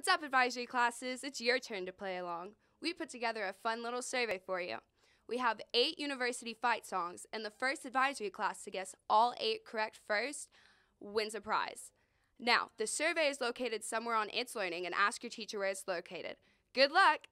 What's up, advisory classes? It's your turn to play along. We put together a fun little survey for you. We have eight university fight songs, and the first advisory class to guess all eight correct first wins a prize. Now, the survey is located somewhere on itslearning, and ask your teacher where it's located. Good luck!